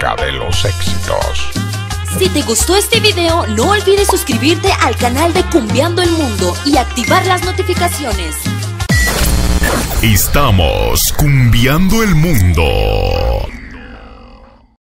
de los éxitos. Si te gustó este video, no olvides suscribirte al canal de Cumbiando el Mundo y activar las notificaciones. Estamos cumbiando el mundo.